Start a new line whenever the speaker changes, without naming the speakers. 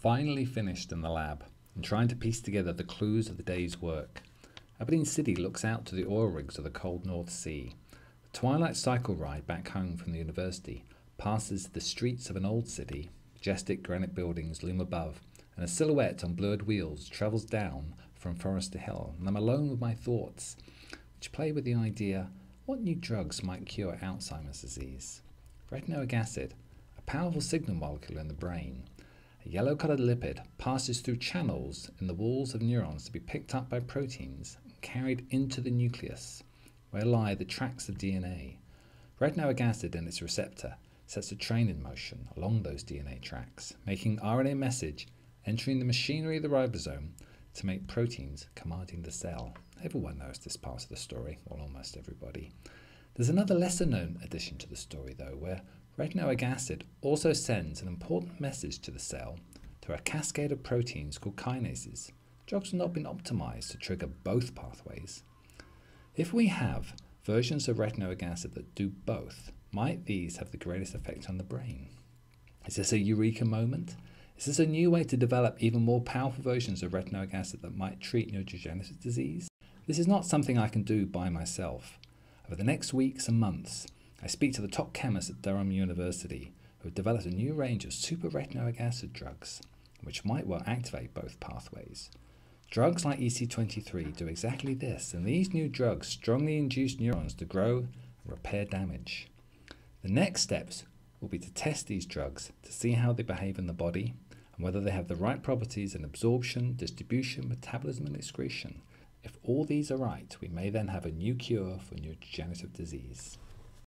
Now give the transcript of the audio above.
finally finished in the lab and trying to piece together the clues of the day's work. Aberdeen City looks out to the oil rigs of the cold North Sea. The twilight cycle ride back home from the university passes the streets of an old city. Majestic granite buildings loom above, and a silhouette on blurred wheels travels down from forest to hill, and I'm alone with my thoughts, which play with the idea what new drugs might cure Alzheimer's disease? Retinoic acid, a powerful signal molecule in the brain, yellow colored lipid passes through channels in the walls of neurons to be picked up by proteins and carried into the nucleus, where lie the tracks of DNA. Retinoic acid and its receptor sets a train in motion along those DNA tracks, making RNA message entering the machinery of the ribosome to make proteins commanding the cell. Everyone knows this part of the story, or almost everybody. There's another lesser known addition to the story, though, where retinoic acid also sends an important message to the cell through a cascade of proteins called kinases. Drugs have not been optimized to trigger both pathways. If we have versions of retinoic acid that do both, might these have the greatest effect on the brain? Is this a eureka moment? Is this a new way to develop even more powerful versions of retinoic acid that might treat neurodegenerative disease? This is not something I can do by myself. Over the next weeks and months, I speak to the top chemists at Durham University who have developed a new range of super retinoic acid drugs, which might well activate both pathways. Drugs like EC23 do exactly this, and these new drugs strongly induce neurons to grow and repair damage. The next steps will be to test these drugs to see how they behave in the body and whether they have the right properties in absorption, distribution, metabolism, and excretion. If all these are right, we may then have a new cure for neurodegenerative disease.